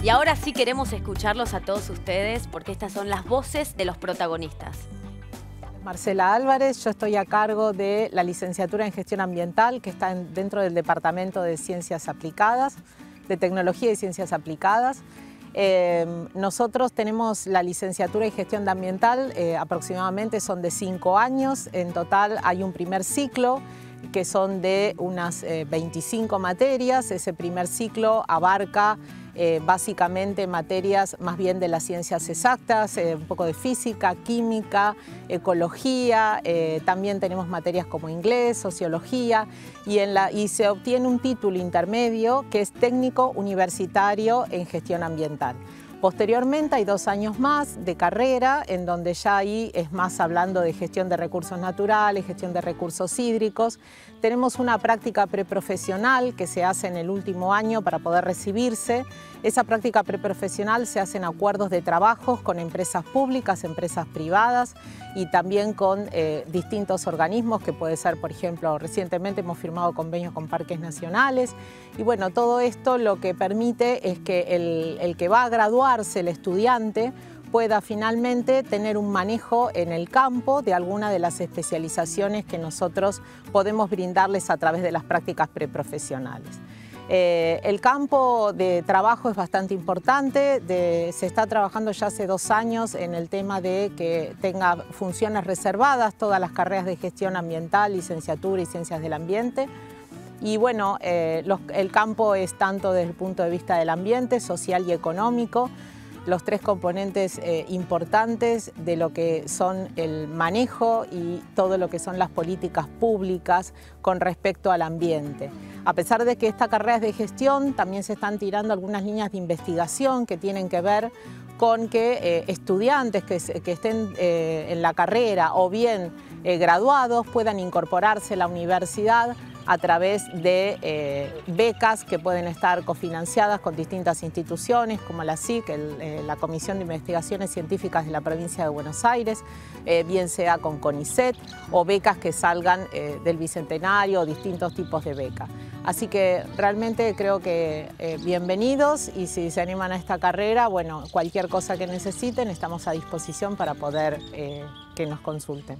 Y ahora sí queremos escucharlos a todos ustedes porque estas son las voces de los protagonistas. Marcela Álvarez, yo estoy a cargo de la licenciatura en gestión ambiental que está dentro del Departamento de Ciencias Aplicadas, de Tecnología y Ciencias Aplicadas. Em, nosotros tenemos la licenciatura en gestión de ambiental, eh, aproximadamente son de cinco años, en total hay un primer ciclo que son de unas 25 eh, materias, ese primer ciclo abarca eh, básicamente materias más bien de las ciencias exactas, eh, un poco de física, química, ecología, eh, también tenemos materias como inglés, sociología y, en la, y se obtiene un título intermedio que es técnico universitario en gestión ambiental. Posteriormente hay dos años más de carrera en donde ya ahí es más hablando de gestión de recursos naturales, gestión de recursos hídricos. Tenemos una práctica preprofesional que se hace en el último año para poder recibirse. Esa práctica preprofesional se hace en acuerdos de trabajos con empresas públicas, empresas privadas y también con eh, distintos organismos que puede ser, por ejemplo, recientemente hemos firmado convenios con parques nacionales y bueno, todo esto lo que permite es que el, el que va a graduarse, el estudiante, pueda finalmente tener un manejo en el campo de alguna de las especializaciones que nosotros podemos brindarles a través de las prácticas preprofesionales. Eh, el campo de trabajo es bastante importante, se está trabajando ya hace dos años en el tema de que tenga funciones reservadas todas las carreras de gestión ambiental, licenciatura y ciencias del ambiente. Y bueno, eh, el campo es tanto desde el punto de vista del ambiente, social y económico, los tres componentes eh, importantes de lo que son el manejo y todo lo que son las políticas públicas con respecto al ambiente. A pesar de que esta carrera es de gestión, también se están tirando algunas líneas de investigación que tienen que ver con que eh, estudiantes que, estén en la carrera o bien graduados puedan incorporarse a la universidad a través de eh, becas que pueden estar cofinanciadas con distintas instituciones como la SIC, eh, la Comisión de Investigaciones Científicas de la Provincia de Buenos Aires, eh, bien sea con CONICET o becas que salgan del Bicentenario o distintos tipos de becas. Así que realmente creo que bienvenidos y si se animan a esta carrera, bueno, cualquier cosa que necesiten estamos a disposición para poder que nos consulten.